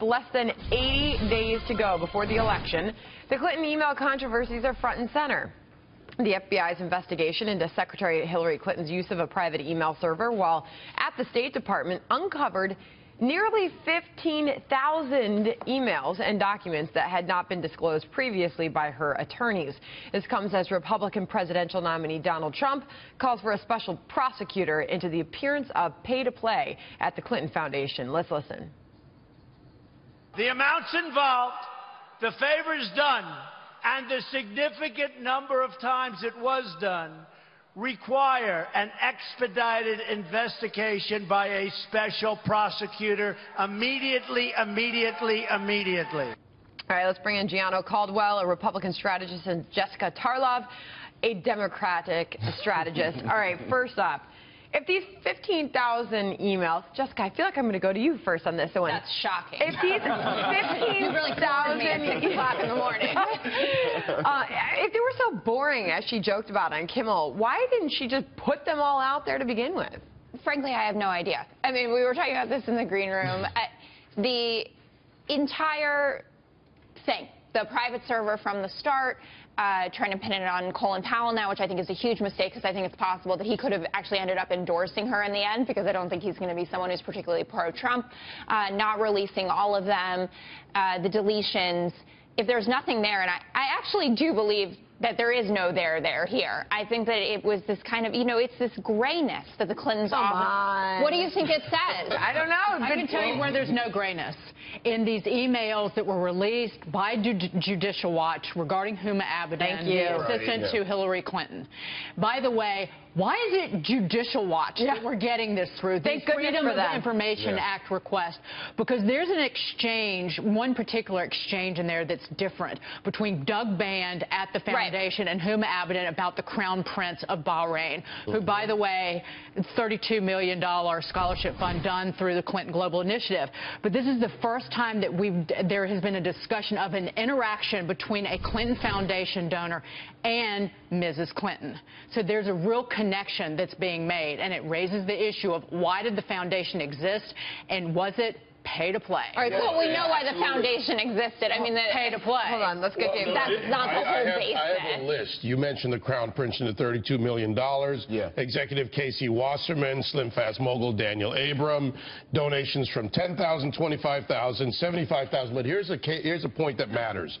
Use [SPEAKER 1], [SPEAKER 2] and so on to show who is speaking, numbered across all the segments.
[SPEAKER 1] Less than 80 days to go before the election, the Clinton email controversies are front and center. The FBI's investigation into Secretary Hillary Clinton's use of a private email server while at the State Department uncovered nearly 15,000 emails and documents that had not been disclosed previously by her attorneys. This comes as Republican presidential nominee Donald Trump calls for a special prosecutor into the appearance of pay to play at the Clinton Foundation. Let's listen.
[SPEAKER 2] The amounts involved, the favors done, and the significant number of times it was done require an expedited investigation by a special prosecutor immediately, immediately, immediately.
[SPEAKER 1] All right, let's bring in Gianno Caldwell, a Republican strategist, and Jessica Tarlov, a Democratic strategist. All right, first up, if these 15,000 emails, Jessica, I feel like I'm going to go to you first on this one.
[SPEAKER 3] That's shocking.
[SPEAKER 1] If these 15,000
[SPEAKER 3] really o'clock in the morning.
[SPEAKER 1] uh, if they were so boring, as she joked about on Kimmel, why didn't she just put them all out there to begin with?
[SPEAKER 3] Frankly, I have no idea. I mean, we were talking about this in the green room. the entire thing, the private server from the start, uh, trying to pin it on Colin Powell now, which I think is a huge mistake because I think it's possible that he could have actually ended up endorsing her in the end because I don't think he's going to be someone who's particularly pro-Trump. Uh, not releasing all of them, uh, the deletions. If there's nothing there, and I, I actually do believe that there is no there there here. I think that it was this kind of, you know, it's this grayness that the Clintons
[SPEAKER 1] Come
[SPEAKER 3] offer.
[SPEAKER 1] on.
[SPEAKER 3] What do you think it says?
[SPEAKER 1] I don't know.
[SPEAKER 4] I can tell you where there's no grayness. In these emails that were released by Judicial Watch regarding Huma Abedin, the assistant
[SPEAKER 5] Right, yeah.
[SPEAKER 4] to Hillary Clinton. By the way, why is it Judicial Watch
[SPEAKER 1] Yeah.
[SPEAKER 4] that we're getting this through?
[SPEAKER 1] Thank
[SPEAKER 4] the
[SPEAKER 1] goodness
[SPEAKER 4] Freedom
[SPEAKER 1] for
[SPEAKER 4] of
[SPEAKER 1] them.
[SPEAKER 4] Information
[SPEAKER 5] Yeah.
[SPEAKER 4] Act request. Because there's an exchange, one particular exchange in there that's different between Doug Band at the
[SPEAKER 3] Right.
[SPEAKER 4] Foundation and Huma Abedin about the Crown Prince of Bahrain, who, mm-hmm. by the way, $32 million scholarship fund done through the Clinton Global Initiative. But this is the first time that we've, there has been a discussion of an interaction between a Clinton Foundation donor and Mrs. Clinton. So there's a real connection that's being made, and it raises the issue of why did the foundation exist, and was it pay to play?
[SPEAKER 3] All right, well, we know why the foundation existed. I mean, the,
[SPEAKER 4] Pay to play.
[SPEAKER 1] Hold on, let's get
[SPEAKER 5] Well,
[SPEAKER 1] you.
[SPEAKER 5] no,
[SPEAKER 3] That's
[SPEAKER 5] it-
[SPEAKER 3] not the
[SPEAKER 5] I- I
[SPEAKER 3] whole
[SPEAKER 5] have-
[SPEAKER 3] basis.
[SPEAKER 5] I have a list. You mentioned the Crown Prince and the $32 million.
[SPEAKER 6] Yeah.
[SPEAKER 5] Executive Casey Wasserman, Slim Fast mogul Daniel Abraham, donations from 10,000, 25,000, 75,000. But here's a, here's a point that matters.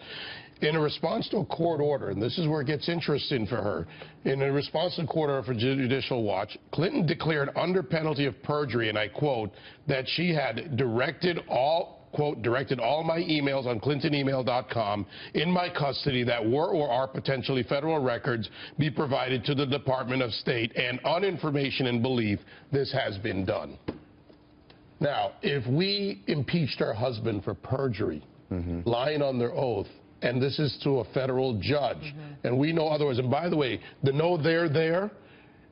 [SPEAKER 5] In a response to a court order, and this is where it gets interesting for her, in a response to a court order for Judicial Watch, Clinton declared under penalty of perjury, and I quote, that she had directed all quote, directed all my emails on clintonemail.com in my custody that were or are potentially federal records be provided to the Department of State, and on information and belief, this has been done. Now, if we impeached our husband for perjury, mm-hmm. lying on their oath, and this is to a federal judge, mm-hmm. and we know otherwise, and by the way, the no there there,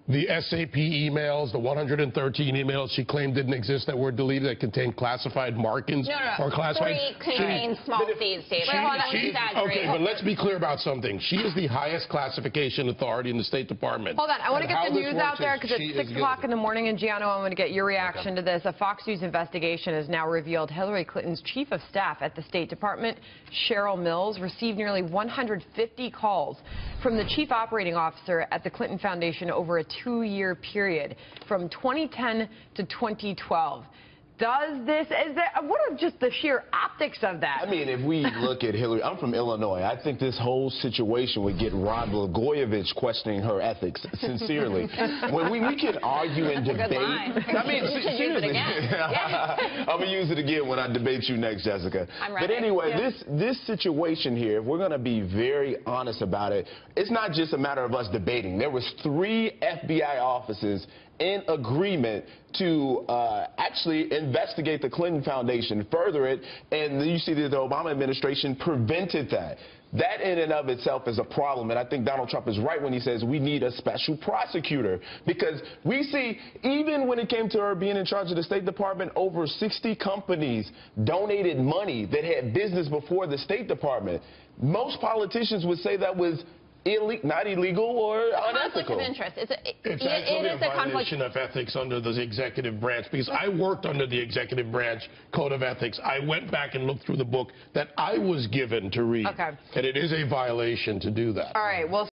[SPEAKER 5] the SAP emails, the 113 emails she claimed didn't exist that were deleted that contained classified markings
[SPEAKER 3] no, no,
[SPEAKER 5] or classified.
[SPEAKER 3] Three contain small
[SPEAKER 5] But if-
[SPEAKER 3] C's, David.
[SPEAKER 5] she-
[SPEAKER 3] Hold on,
[SPEAKER 5] she- okay, but let's be clear about something. She is the highest classification authority in the State Department.
[SPEAKER 1] Hold on, I want to get the news out there because it's 6 o'clock in the morning, and Gianno, I want to get your reaction to this. A Fox News investigation has now revealed Hillary Clinton's chief of staff at the State Department, Cheryl Mills, received nearly 150 calls from the chief operating officer at the Clinton Foundation over a two-year period from 2010 to 2012. Does this, is there, what are just the sheer optics of that?
[SPEAKER 6] I mean, if we look at Hillary, I'm from Illinois. I think this whole situation would get Rod Blagojevich questioning her ethics, sincerely. when we, we can argue and
[SPEAKER 3] That's
[SPEAKER 6] debate. I mean,
[SPEAKER 3] You should use it
[SPEAKER 6] seriously. I'm going to use it again when I debate you next, Jessica.
[SPEAKER 3] I'm ready.
[SPEAKER 6] But anyway,
[SPEAKER 3] Yeah.
[SPEAKER 6] this, this situation here, if we're going to be very honest about it, it's not just a matter of us debating. There was three FBI offices in agreement to uh, actually investigate the Clinton Foundation, further it, and you see that the Obama administration prevented that. That in and of itself is a problem, and I think Donald Trump is right when he says we need a special prosecutor because we see, even when it came to her being in charge of the State Department, over 60 companies donated money that had business before the State Department. Most politicians would say that was ille- not illegal or
[SPEAKER 3] Conflict
[SPEAKER 6] unethical.
[SPEAKER 3] of interest. It's a, it-
[SPEAKER 5] It's
[SPEAKER 3] it
[SPEAKER 5] actually
[SPEAKER 3] is
[SPEAKER 5] a
[SPEAKER 3] a conflict.
[SPEAKER 5] violation of ethics under the executive branch because I worked under the executive branch code of ethics. I went back and looked through the book that I was given to read.
[SPEAKER 1] Okay.
[SPEAKER 5] And it is a violation to do that.
[SPEAKER 1] All right, well.